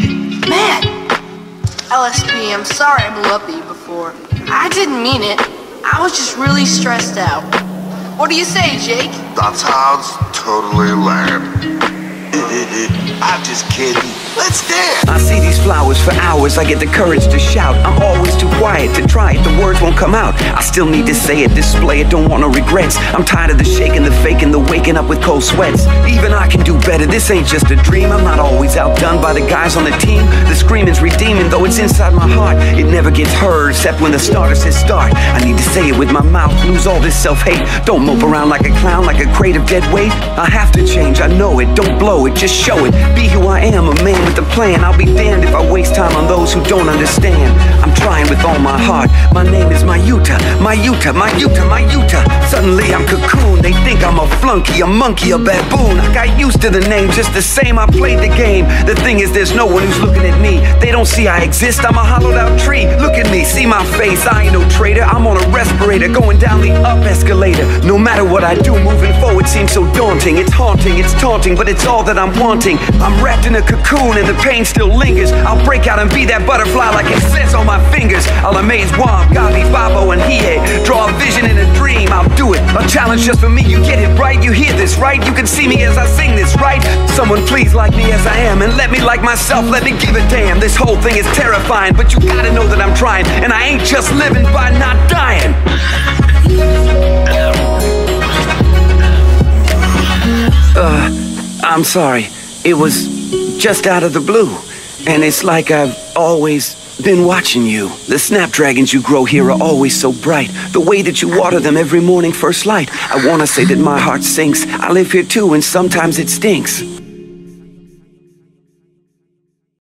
Man, mad. LSP, I'm sorry I blew up at you before. I didn't mean it. I was just really stressed out. What do you say, Jake? That sounds totally lame. I'm just kidding. Let's dance. I see these flowers for hours. I get the courage to shout. I'm always too quiet to try it. The words won't come out. I still need to say it, display it. Don't want no regrets. I'm tired of the shaking, the faking, the waking up with cold sweats. Even I can do better. This ain't just a dream. I'm not always outdone by the guys on the team. The screaming's redeeming, though it's inside my heart. It never gets heard except when the starter says start. I need to say it with my mouth. Lose all this self-hate. Don't mope around like a clown, like a crate of dead weight. I have to change. I know it. Don't blow it. Just show it. Be who I am, a man with a plan. I'll be damned if I waste time on those who don't understand. I'm trying with all my heart. My name is Mayuta, Mayuta, Mayuta, Mayuta. Suddenly I'm Kukun. They think I'm a flunky, a monkey, a baboon. I got used to the name just the same. I played the game. The thing is, there's no one who's looking at me. They don't see I exist. I'm a hollowed out tree. Look at me, see my face. I ain't no traitor. I'm on a respirator, going down the up escalator. No matter what I do, moving forward seems so daunting. It's haunting, it's taunting, but it's all that I'm wanting. I'm wrapped in a cocoon and the pain still lingers. I'll break out and be that butterfly like it says on my fingers. I'll amaze Wom, Gabi, Babo, and Hiei. Challenge just for me, you get it right. You hear this, right? You can see me as I sing this, right? Someone please like me as I am and let me like myself. Let me give a damn. This whole thing is terrifying, but you gotta know that I'm trying. And I ain't just living by not dying. Uh, I'm sorry. It was just out of the blue. And it's like I've always been watching you. The snapdragons you grow here are always so bright. The way that you water them every morning first light. I wanna say that my heart sinks. I live here too and sometimes it stinks.